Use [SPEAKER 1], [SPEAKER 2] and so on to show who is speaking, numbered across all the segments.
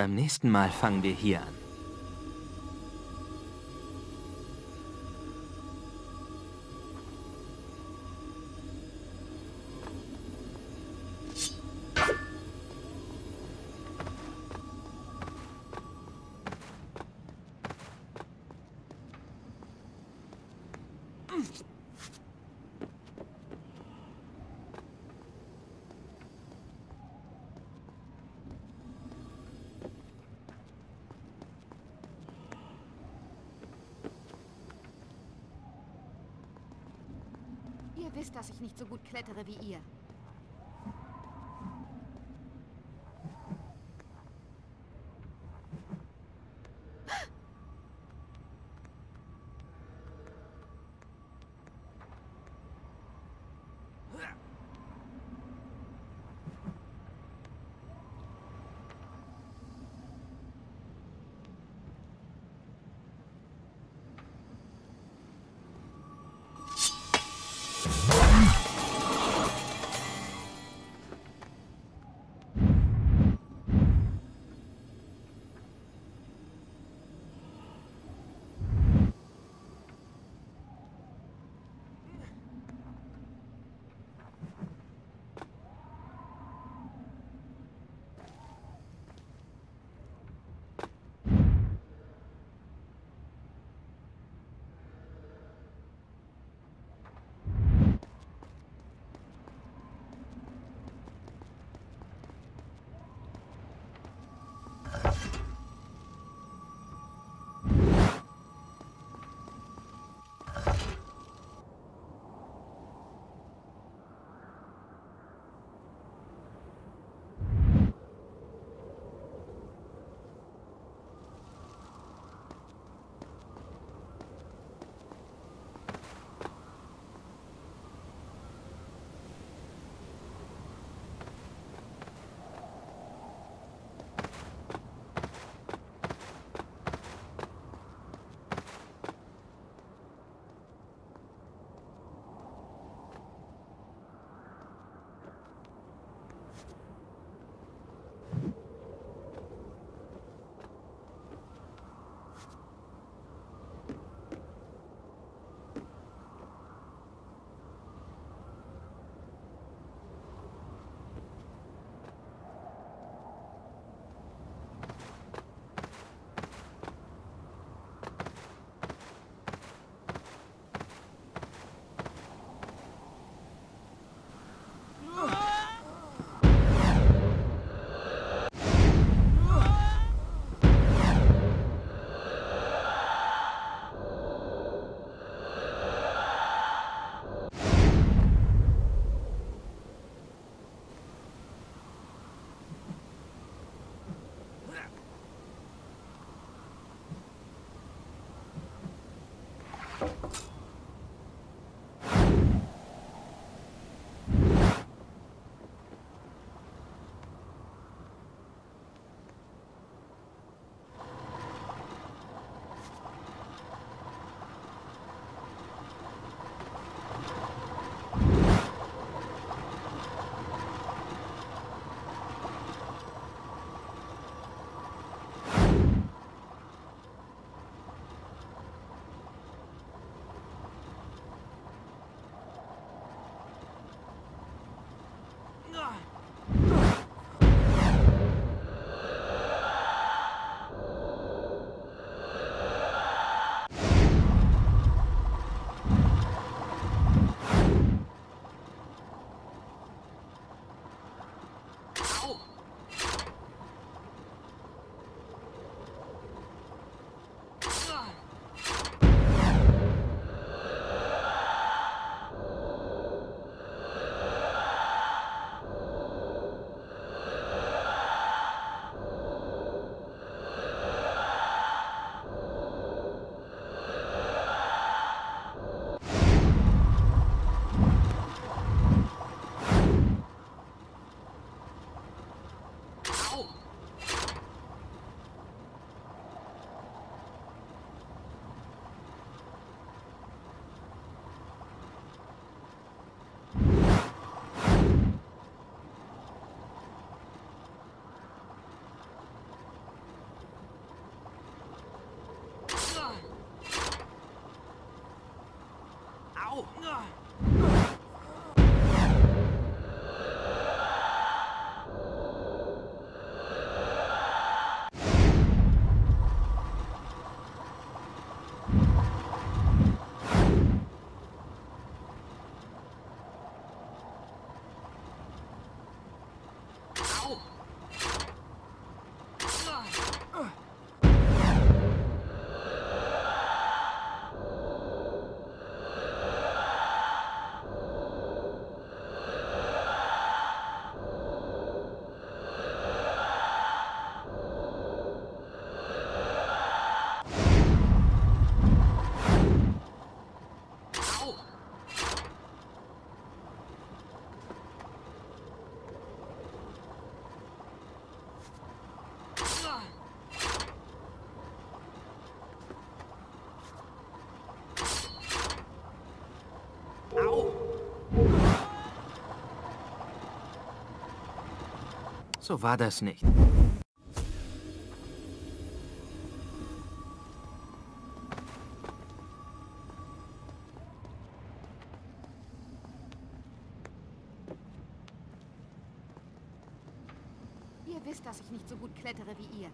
[SPEAKER 1] Beim nächsten Mal fangen wir hier an.
[SPEAKER 2] Wisst, dass ich nicht so gut klettere wie ihr.
[SPEAKER 1] 冲啊 So war das nicht.
[SPEAKER 2] Ihr wisst, dass ich nicht so gut klettere wie ihr.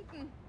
[SPEAKER 2] Ich bin hier unten.